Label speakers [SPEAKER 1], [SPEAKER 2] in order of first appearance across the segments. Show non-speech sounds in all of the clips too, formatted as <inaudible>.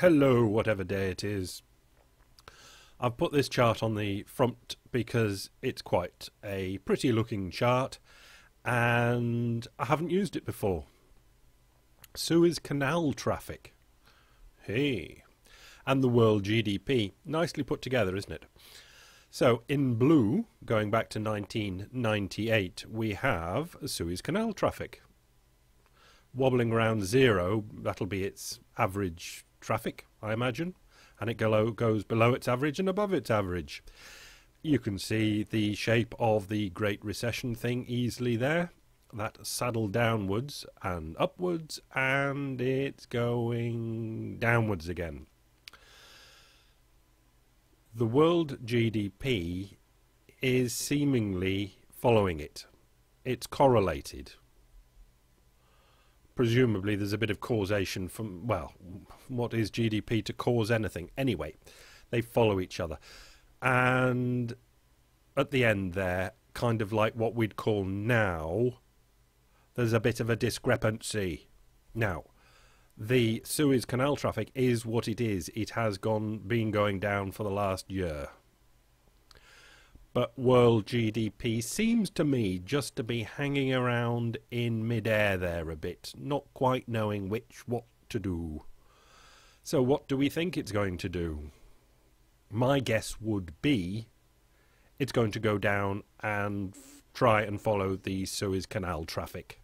[SPEAKER 1] Hello, whatever day it is. I've put this chart on the front because it's quite a pretty looking chart and I haven't used it before. Suez Canal traffic. Hey. And the world GDP. Nicely put together, isn't it? So, in blue, going back to 1998, we have Suez Canal traffic. Wobbling around zero, that'll be its average traffic, I imagine, and it go goes below its average and above its average. You can see the shape of the Great Recession thing easily there. That saddle downwards and upwards, and it's going downwards again. The world GDP is seemingly following it. It's correlated presumably there's a bit of causation from, well, what is GDP to cause anything? Anyway, they follow each other. And at the end there, kind of like what we'd call now, there's a bit of a discrepancy. Now, the Suez Canal traffic is what it is. It has gone been going down for the last year but world GDP seems to me just to be hanging around in midair there a bit, not quite knowing which what to do. So, what do we think it's going to do? My guess would be it's going to go down and try and follow the Suez Canal traffic.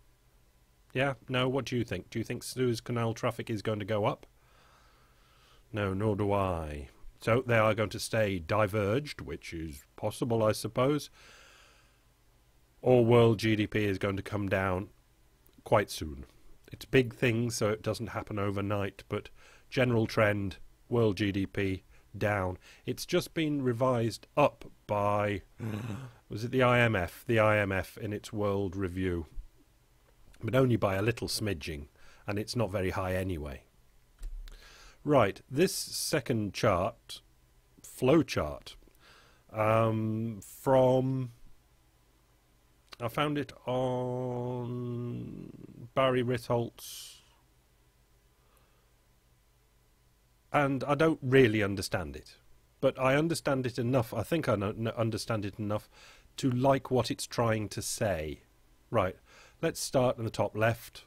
[SPEAKER 1] Yeah? No? What do you think? Do you think Suez Canal traffic is going to go up? No, nor do I. So they are going to stay diverged, which is possible, I suppose. Or world GDP is going to come down quite soon. It's big things, so it doesn't happen overnight, but general trend, world GDP down. It's just been revised up by, <laughs> was it the IMF? The IMF in its world review, but only by a little smidging, and it's not very high anyway. Right, this second chart, flow chart, um, from I found it on Barry Ritholtz, and I don't really understand it, but I understand it enough. I think I understand it enough to like what it's trying to say. Right, let's start in the top left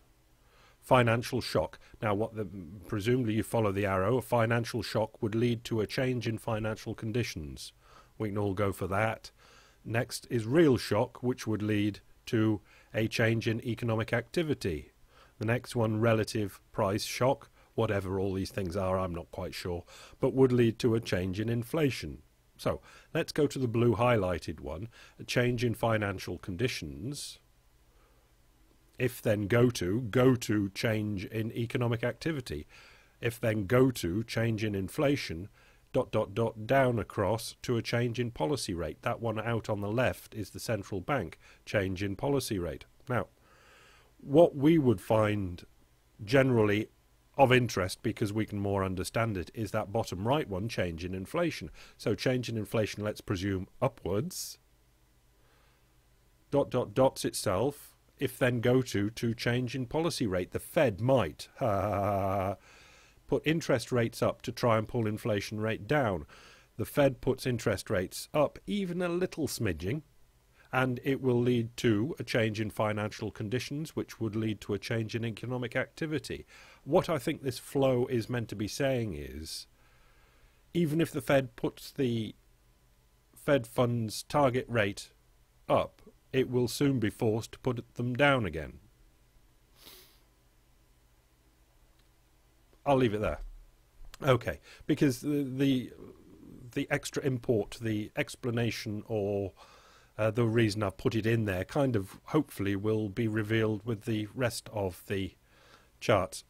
[SPEAKER 1] financial shock. Now, what the, presumably you follow the arrow. A financial shock would lead to a change in financial conditions. We can all go for that. Next is real shock, which would lead to a change in economic activity. The next one, relative price shock, whatever all these things are, I'm not quite sure, but would lead to a change in inflation. So let's go to the blue highlighted one, a change in financial conditions if then go to, go to change in economic activity. If then go to change in inflation, dot dot dot down across to a change in policy rate. That one out on the left is the central bank change in policy rate. Now, what we would find generally of interest because we can more understand it is that bottom right one change in inflation. So change in inflation, let's presume upwards. Dot dot dots itself if then go to to change in policy rate. The Fed might put interest rates up to try and pull inflation rate down. The Fed puts interest rates up even a little smidging, and it will lead to a change in financial conditions, which would lead to a change in economic activity. What I think this flow is meant to be saying is even if the Fed puts the Fed funds target rate up it will soon be forced to put them down again. I'll leave it there. Okay, because the the, the extra import, the explanation, or uh, the reason I've put it in there, kind of hopefully will be revealed with the rest of the charts.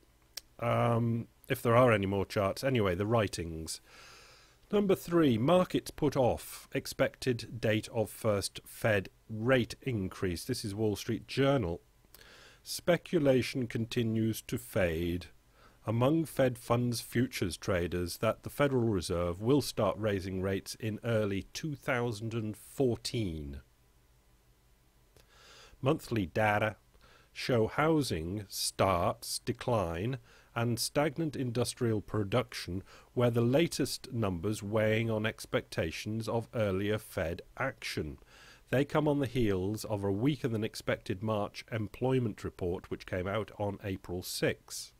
[SPEAKER 1] Um, if there are any more charts, anyway, the writings. Number three, markets put off expected date of first Fed rate increase. This is Wall Street Journal. Speculation continues to fade among Fed funds futures traders that the Federal Reserve will start raising rates in early 2014. Monthly data show housing starts decline and stagnant industrial production were the latest numbers weighing on expectations of earlier Fed action. They come on the heels of a weaker than expected March employment report, which came out on April 6.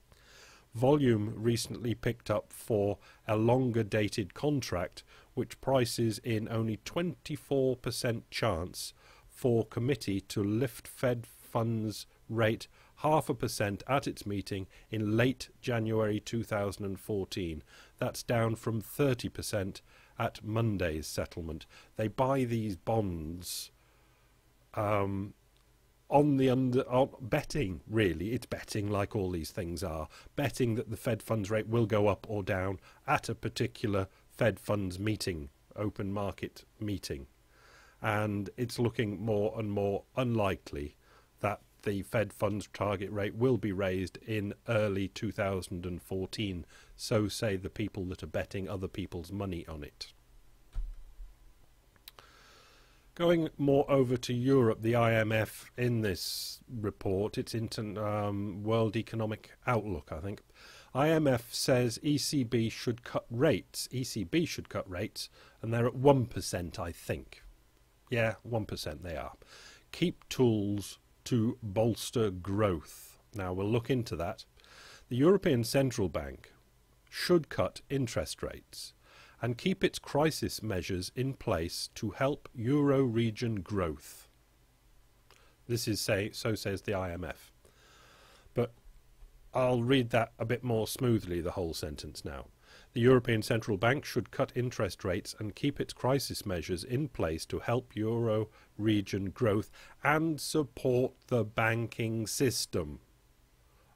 [SPEAKER 1] Volume recently picked up for a longer dated contract, which prices in only 24% chance for committee to lift Fed funds rate half a percent at its meeting in late January 2014. That's down from 30% at Monday's settlement. They buy these bonds um, on the under on betting really it's betting like all these things are betting that the fed funds rate will go up or down at a particular fed funds meeting open market meeting and it's looking more and more unlikely that the Fed funds target rate will be raised in early 2014. So say the people that are betting other people's money on it. Going more over to Europe, the IMF in this report, it's into um, World Economic Outlook, I think. IMF says ECB should cut rates. ECB should cut rates, and they're at 1%, I think. Yeah, 1% they are. Keep tools to bolster growth. Now, we'll look into that. The European Central Bank should cut interest rates and keep its crisis measures in place to help euro region growth. This is say so says the IMF. But I'll read that a bit more smoothly the whole sentence now. The European Central Bank should cut interest rates and keep its crisis measures in place to help euro region growth and support the banking system,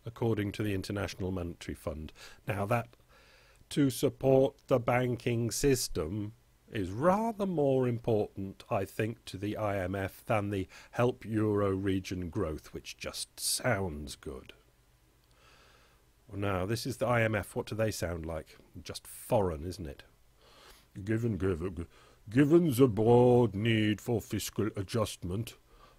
[SPEAKER 1] according to the International Monetary Fund. Now, that to support the banking system is rather more important, I think, to the IMF than the help euro region growth, which just sounds good. Now, this is the IMF. What do they sound like? Just foreign, isn't it? Given, given, uh, given the broad need for fiscal adjustment,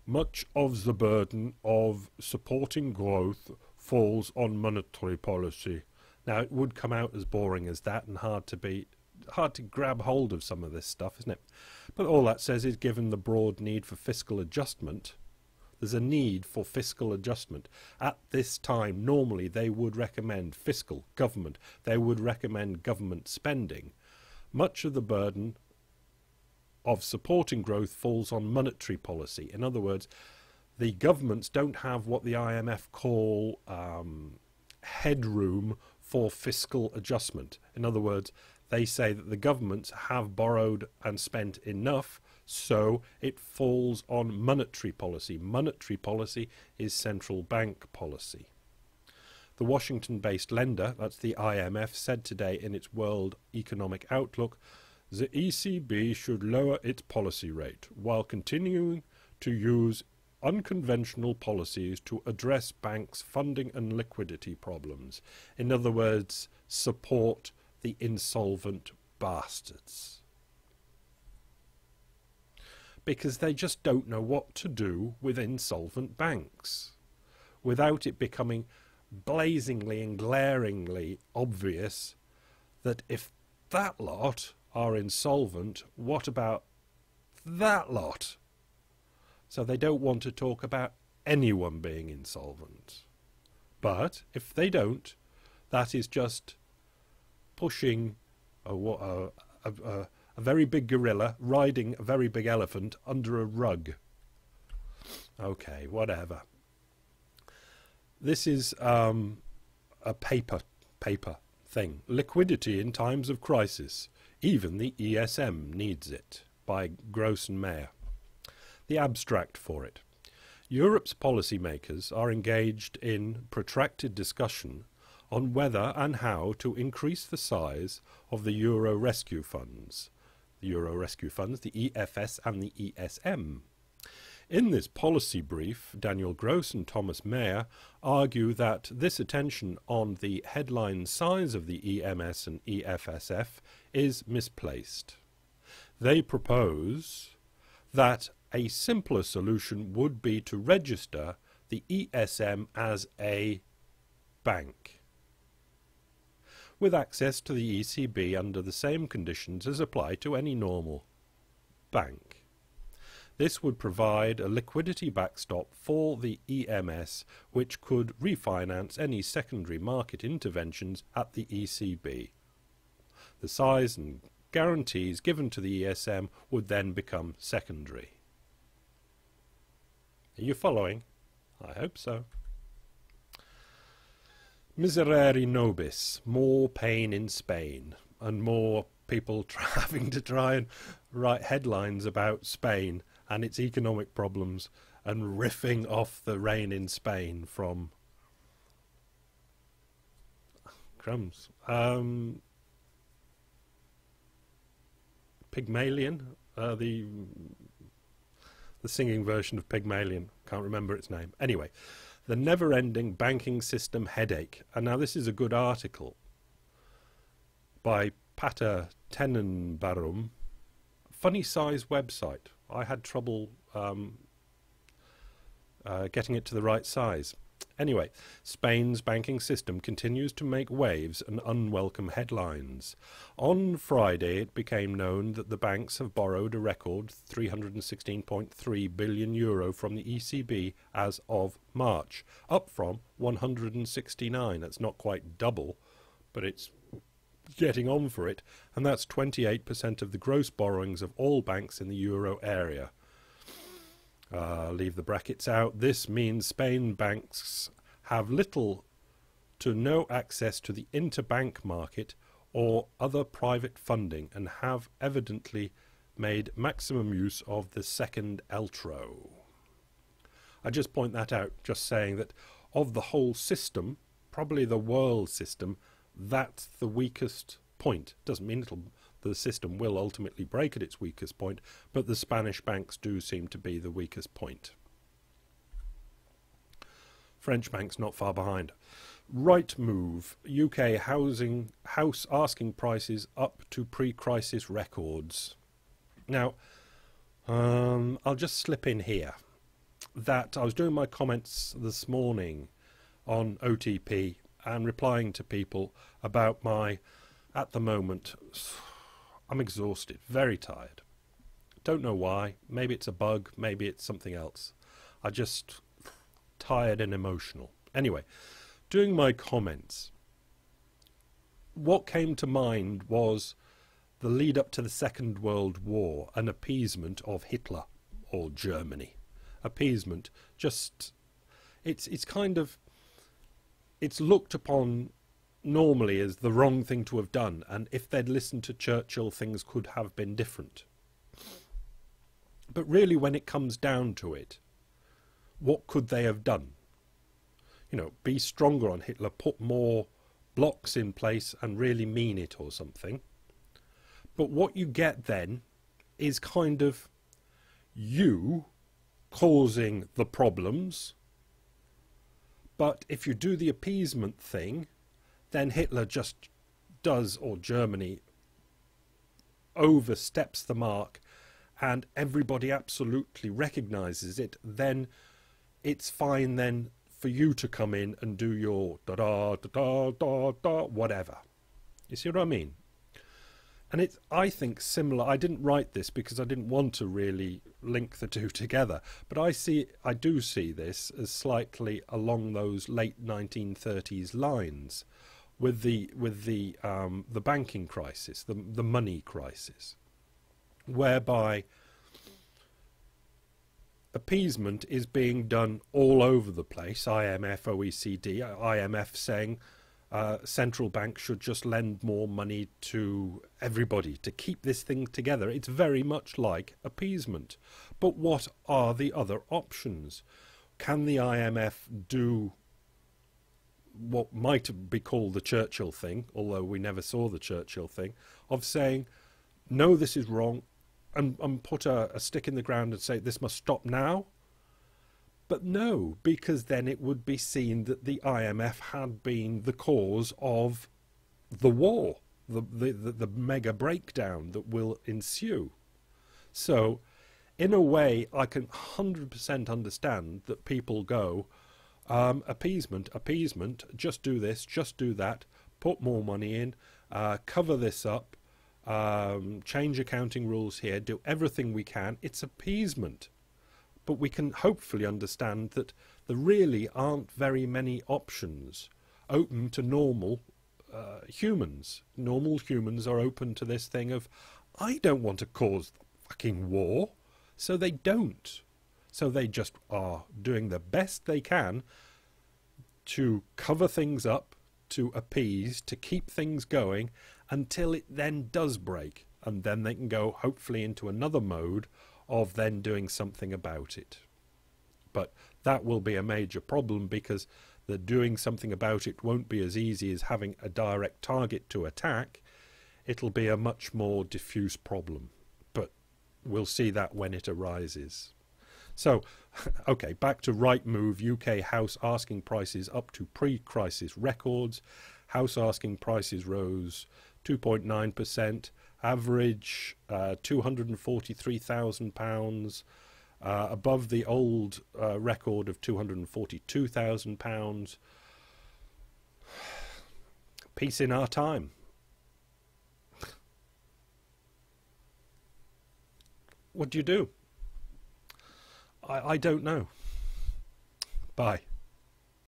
[SPEAKER 1] much of the burden of supporting growth falls on monetary policy. Now, it would come out as boring as that and hard to be hard to grab hold of some of this stuff, isn't it? But all that says is given the broad need for fiscal adjustment, there's a need for fiscal adjustment. At this time, normally they would recommend fiscal government, they would recommend government spending. Much of the burden of supporting growth falls on monetary policy. In other words, the governments don't have what the IMF call um, headroom for fiscal adjustment. In other words, they say that the governments have borrowed and spent enough so it falls on monetary policy. Monetary policy is central bank policy. The Washington based lender, that's the IMF, said today in its World Economic Outlook the ECB should lower its policy rate while continuing to use unconventional policies to address banks' funding and liquidity problems. In other words, support the insolvent bastards because they just don't know what to do with insolvent banks without it becoming blazingly and glaringly obvious that if that lot are insolvent, what about that lot? So they don't want to talk about anyone being insolvent. But if they don't, that is just pushing a, a, a, a very big gorilla riding a very big elephant under a rug. Okay, whatever. This is um, a paper paper thing. Liquidity in times of crisis. Even the ESM needs it. By Gros and Mayer. The abstract for it. Europe's policymakers are engaged in protracted discussion on whether and how to increase the size of the Euro rescue funds Euro Rescue Funds, the EFS and the ESM. In this policy brief, Daniel Gros and Thomas Mayer argue that this attention on the headline size of the EMS and EFSF is misplaced. They propose that a simpler solution would be to register the ESM as a bank. With access to the ECB under the same conditions as apply to any normal bank. This would provide a liquidity backstop for the EMS which could refinance any secondary market interventions at the ECB. The size and guarantees given to the ESM would then become secondary. Are you following? I hope so. Miserere nobis, more pain in Spain, and more people <laughs> having to try and write headlines about Spain and its economic problems and riffing off the rain in Spain from crumbs. Um, Pygmalion, uh, the the singing version of Pygmalion. Can't remember its name. Anyway, the never-ending banking system headache. And now this is a good article by Pater Tenebrarum. Funny size website. I had trouble um, uh, getting it to the right size. Anyway, Spain's banking system continues to make waves and unwelcome headlines. On Friday, it became known that the banks have borrowed a record 316.3 billion euro from the ECB as of March, up from 169. That's not quite double, but it's getting on for it, and that's 28% of the gross borrowings of all banks in the euro area. Uh, leave the brackets out. This means Spain banks have little to no access to the interbank market or other private funding and have evidently made maximum use of the second LTRO. I just point that out, just saying that of the whole system, probably the world system, that's the weakest point. Doesn't mean it'll, the system will ultimately break at its weakest point, but the Spanish banks do seem to be the weakest point. French banks not far behind. Rightmove. UK housing house asking prices up to pre-crisis records. Now, um, I'll just slip in here that I was doing my comments this morning on OTP and replying to people about my, at the moment, I'm exhausted, very tired. Don't know why. Maybe it's a bug, maybe it's something else. I just tired and emotional. Anyway, doing my comments, what came to mind was the lead up to the Second World War, an appeasement of Hitler or Germany. Appeasement, just it's it's kind of it's looked upon normally is the wrong thing to have done, and if they'd listened to Churchill, things could have been different. But really, when it comes down to it, what could they have done? You know, be stronger on Hitler, put more blocks in place and really mean it or something. But what you get then is kind of you causing the problems but if you do the appeasement thing, then Hitler just does, or Germany, oversteps the mark and everybody absolutely recognizes it, then it's fine then for you to come in and do your da da da da da da whatever. You see what I mean? And it's, I think, similar. I didn't write this because I didn't want to really link the two <laughs> together, but I see, I do see this as slightly along those late 1930s lines, with the with the um, the banking crisis, the the money crisis, whereby appeasement is being done all over the place. IMF, OECD, IMF saying uh, central banks should just lend more money to everybody to keep this thing together. It's very much like appeasement. But what are the other options? Can the IMF do what might be called the Churchill thing, although we never saw the Churchill thing, of saying, no, this is wrong, and, and put a, a stick in the ground and say, this must stop now? But no, because then it would be seen that the IMF had been the cause of the war, the, the, the, the mega breakdown that will ensue. So, in a way, I can 100% understand that people go, um, appeasement, appeasement, just do this, just do that, put more money in, uh, cover this up, um, change accounting rules here, do everything we can. It's appeasement. But we can hopefully understand that there really aren't very many options open to normal uh, humans. Normal humans are open to this thing of, I don't want to cause fucking war. So they don't. So they just are doing the best they can to cover things up, to appease, to keep things going until it then does break. And then they can go, hopefully, into another mode of then doing something about it. But that will be a major problem because the doing something about it won't be as easy as having a direct target to attack. It'll be a much more diffuse problem. But we'll see that when it arises. So, <laughs> okay, back to Rightmove UK house asking prices up to pre crisis records. House asking prices rose 2.9%, average uh, £243,000, uh, above the old uh, record of £242,000. <sighs> Peace in our time. What do you do? I, I don't know. Bye.